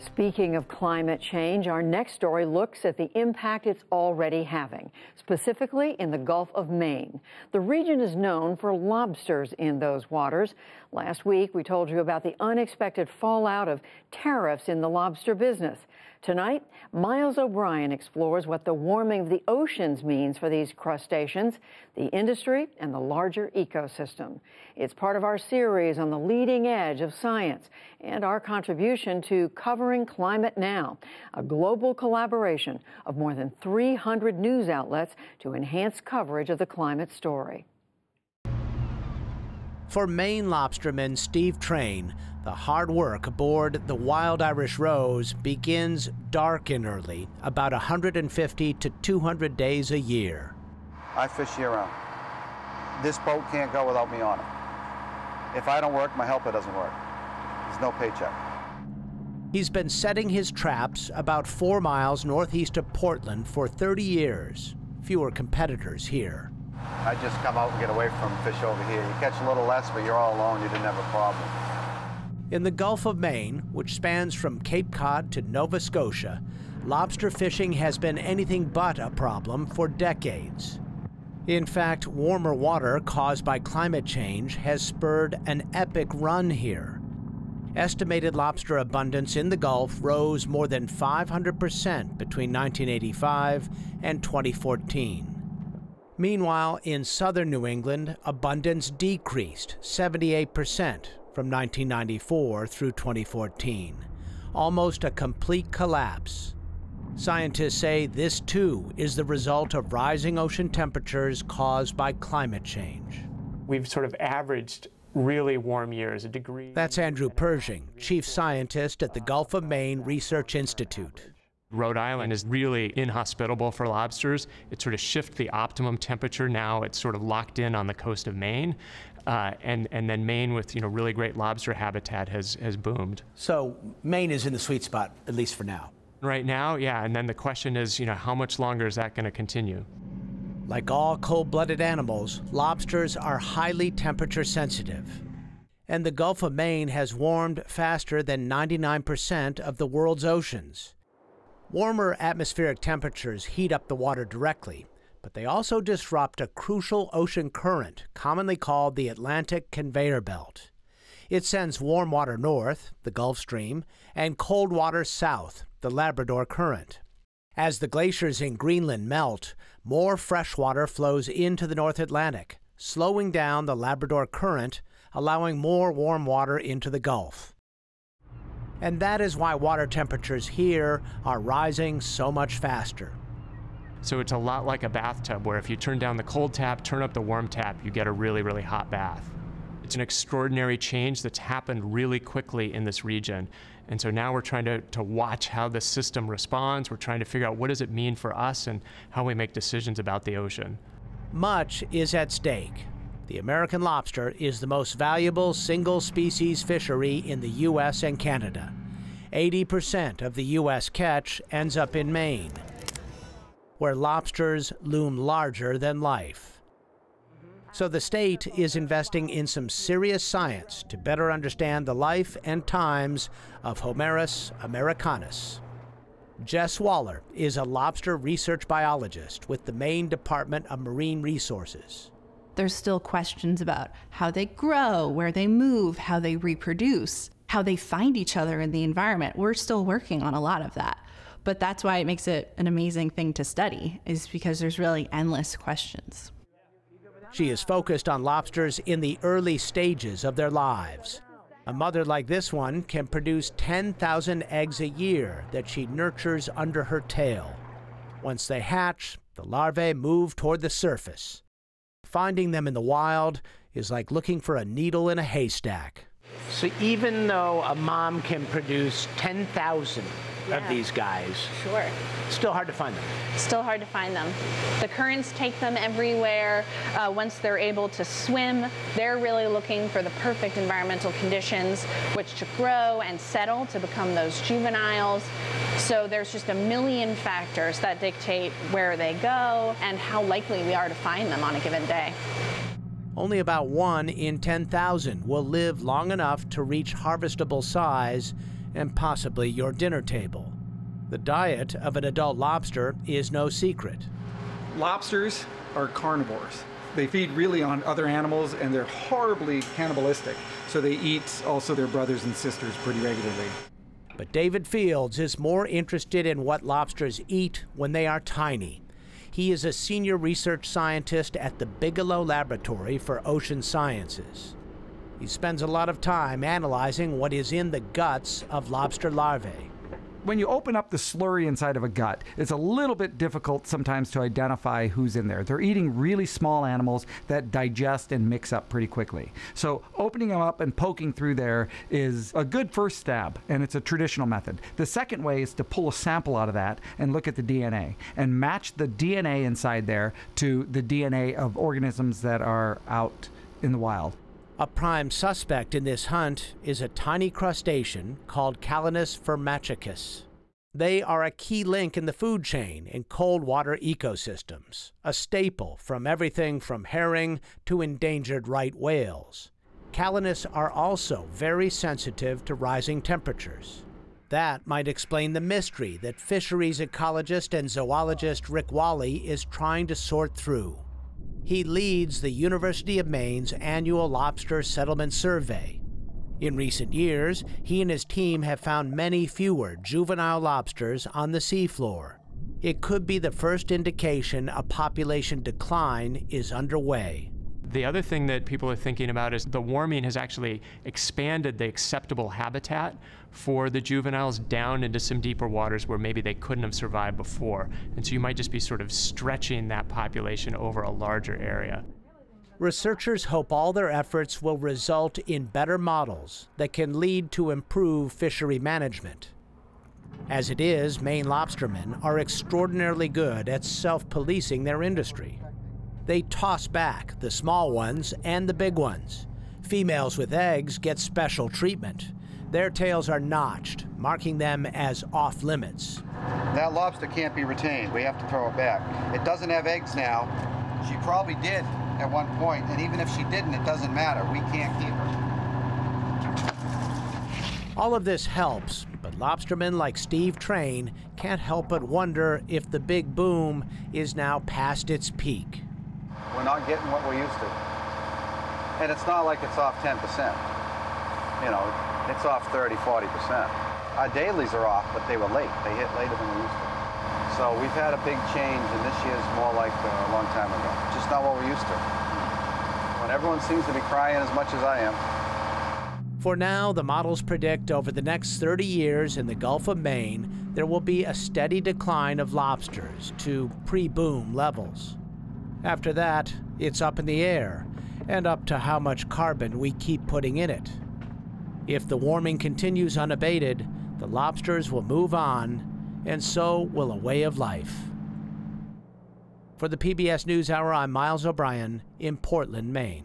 Speaking of climate change, our next story looks at the impact it's already having, specifically in the Gulf of Maine. The region is known for lobsters in those waters. Last week, we told you about the unexpected fallout of tariffs in the lobster business. Tonight, Miles O'Brien explores what the warming of the oceans means for these crustaceans, the industry, and the larger ecosystem. It's part of our series on the leading edge of science and our contribution to covering climate now, a global collaboration of more than 300 news outlets to enhance coverage of the climate story. For Maine lobsterman Steve Train, the hard work aboard the Wild Irish Rose begins dark and early, about 150 to 200 days a year. I fish year round. This boat can't go without me on it. If I don't work, my helper doesn't work. There's no paycheck. He's been setting his traps about four miles northeast of Portland for 30 years. Fewer competitors here. I just come out and get away from fish over here. You catch a little less, but you're all alone. You didn't have a problem. In the Gulf of Maine, which spans from Cape Cod to Nova Scotia, lobster fishing has been anything but a problem for decades. In fact, warmer water caused by climate change has spurred an epic run here. Estimated lobster abundance in the Gulf rose more than 500% between 1985 and 2014. Meanwhile, in southern New England, abundance decreased 78% from 1994 through 2014. Almost a complete collapse. Scientists say this too is the result of rising ocean temperatures caused by climate change. We've sort of averaged really warm years, a degree. That's Andrew Pershing, chief scientist at the Gulf of Maine Research Institute. Rhode Island is really inhospitable for lobsters. It sort of shifts the optimum temperature now. It's sort of locked in on the coast of Maine. Uh, and, and then Maine with you know really great lobster habitat has, has boomed. So Maine is in the sweet spot, at least for now. Right now, yeah. And then the question is, you know, how much longer is that going to continue? Like all cold-blooded animals, lobsters are highly temperature sensitive. And the Gulf of Maine has warmed faster than 99% of the world's oceans. Warmer atmospheric temperatures heat up the water directly, but they also disrupt a crucial ocean current, commonly called the Atlantic Conveyor Belt. It sends warm water north, the Gulf Stream, and cold water south, the Labrador Current. As the glaciers in Greenland melt, more fresh water flows into the North Atlantic, slowing down the Labrador Current, allowing more warm water into the Gulf. And that is why water temperatures here are rising so much faster. So it's a lot like a bathtub where if you turn down the cold tap, turn up the warm tap, you get a really, really hot bath. It's an extraordinary change that's happened really quickly in this region. And so now we're trying to, to watch how the system responds. We're trying to figure out what does it mean for us and how we make decisions about the ocean. Much is at stake. The American lobster is the most valuable single species fishery in the U.S. and Canada. 80% of the U.S. catch ends up in Maine, where lobsters loom larger than life. So the state is investing in some serious science to better understand the life and times of Homarus americanus. Jess Waller is a lobster research biologist with the Maine Department of Marine Resources there's still questions about how they grow, where they move, how they reproduce, how they find each other in the environment. We're still working on a lot of that. But that's why it makes it an amazing thing to study, is because there's really endless questions. She is focused on lobsters in the early stages of their lives. A mother like this one can produce 10,000 eggs a year that she nurtures under her tail. Once they hatch, the larvae move toward the surface. Finding them in the wild is like looking for a needle in a haystack. So even though a mom can produce 10,000 yeah. of these guys, sure. Still hard to find them. Still hard to find them. The currents take them everywhere. Uh, once they're able to swim, they're really looking for the perfect environmental conditions which to grow and settle to become those juveniles. So there's just a million factors that dictate where they go and how likely we are to find them on a given day. Only about one in 10,000 will live long enough to reach harvestable size and possibly your dinner table. The diet of an adult lobster is no secret. Lobsters are carnivores. They feed really on other animals and they're horribly cannibalistic. So they eat also their brothers and sisters pretty regularly. But David Fields is more interested in what lobsters eat when they are tiny. He is a senior research scientist at the Bigelow Laboratory for Ocean Sciences. He spends a lot of time analyzing what is in the guts of lobster larvae when you open up the slurry inside of a gut, it's a little bit difficult sometimes to identify who's in there. They're eating really small animals that digest and mix up pretty quickly. So opening them up and poking through there is a good first stab, and it's a traditional method. The second way is to pull a sample out of that and look at the DNA and match the DNA inside there to the DNA of organisms that are out in the wild. A prime suspect in this hunt is a tiny crustacean called Calanus finmarchicus. They are a key link in the food chain in cold water ecosystems, a staple from everything from herring to endangered right whales. Calanus are also very sensitive to rising temperatures. That might explain the mystery that fisheries ecologist and zoologist Rick Wahle is trying to sort through. He leads the University of Maine's annual lobster settlement survey. In recent years, he and his team have found many fewer juvenile lobsters on the seafloor. It could be the first indication a population decline is underway. The other thing that people are thinking about is the warming has actually expanded the acceptable habitat for the juveniles down into some deeper waters where maybe they couldn't have survived before. And so you might just be sort of stretching that population over a larger area. Researchers hope all their efforts will result in better models that can lead to improved fishery management. As it is, Maine lobstermen are extraordinarily good at self policing their industry. They toss back the small ones and the big ones. Females with eggs get special treatment. Their tails are notched, marking them as off limits. That lobster can't be retained. We have to throw it back. It doesn't have eggs now. She probably did at one point, and even if she didn't, it doesn't matter. We can't keep her. All of this helps, but lobstermen like Steve Train can't help but wonder if the big boom is now past its peak. We're not getting what we're used to. And it's not like it's off 10%. You know, it's off 30, 40%. Our dailies are off, but they were late. They hit later than we used to. So we've had a big change, and this year's more like uh, a long time ago. Just not what we're used to. When everyone seems to be crying as much as I am. For now, the models predict over the next 30 years in the Gulf of Maine, there will be a steady decline of lobsters to pre-boom levels. After that, it's up in the air, and up to how much carbon we keep putting in it. If the warming continues unabated, the lobsters will move on, and so will a way of life. For the PBS NewsHour, I'm Miles O'Brien in Portland, Maine.